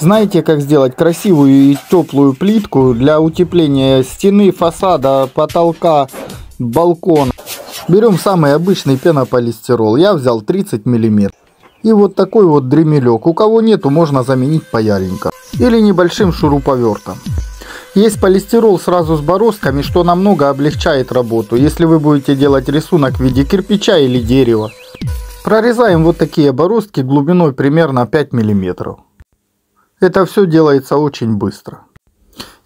Знаете, как сделать красивую и теплую плитку для утепления стены, фасада, потолка, балкона? Берем самый обычный пенополистирол. Я взял 30 мм. И вот такой вот дремелек. У кого нету, можно заменить паяльником. Или небольшим шуруповертом. Есть полистирол сразу с бороздками, что намного облегчает работу, если вы будете делать рисунок в виде кирпича или дерева. Прорезаем вот такие бороздки глубиной примерно 5 миллиметров. Это все делается очень быстро.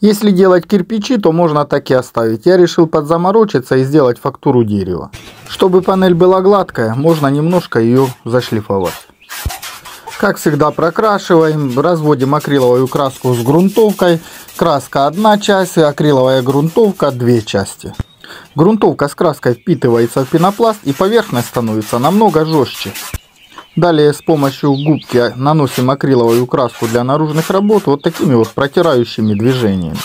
Если делать кирпичи, то можно так и оставить. Я решил подзаморочиться и сделать фактуру дерева. Чтобы панель была гладкая, можно немножко ее зашлифовать. Как всегда прокрашиваем, разводим акриловую краску с грунтовкой. Краска одна часть, акриловая грунтовка две части. Грунтовка с краской впитывается в пенопласт и поверхность становится намного жестче. Далее с помощью губки наносим акриловую краску для наружных работ вот такими вот протирающими движениями.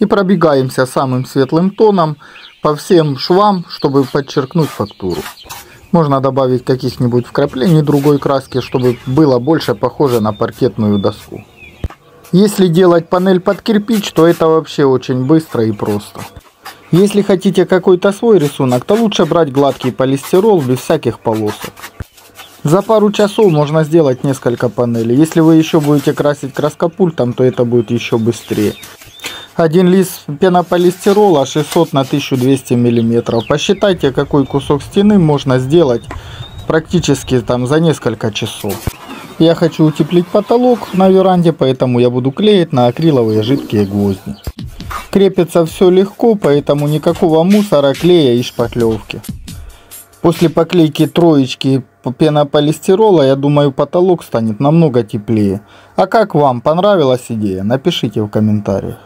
И пробегаемся самым светлым тоном по всем швам, чтобы подчеркнуть фактуру. Можно добавить каких-нибудь вкраплений другой краски, чтобы было больше похоже на паркетную доску. Если делать панель под кирпич, то это вообще очень быстро и просто. Если хотите какой-то свой рисунок, то лучше брать гладкий полистирол без всяких полосок. За пару часов можно сделать несколько панелей. Если вы еще будете красить краскопультом, то это будет еще быстрее. Один лист пенополистирола 600 на 1200 миллиметров. Посчитайте, какой кусок стены можно сделать практически там за несколько часов. Я хочу утеплить потолок на веранде, поэтому я буду клеить на акриловые жидкие гвозди. Крепится все легко, поэтому никакого мусора, клея и шпатлевки. После поклейки троечки пенополистирола, я думаю, потолок станет намного теплее. А как вам понравилась идея? Напишите в комментариях.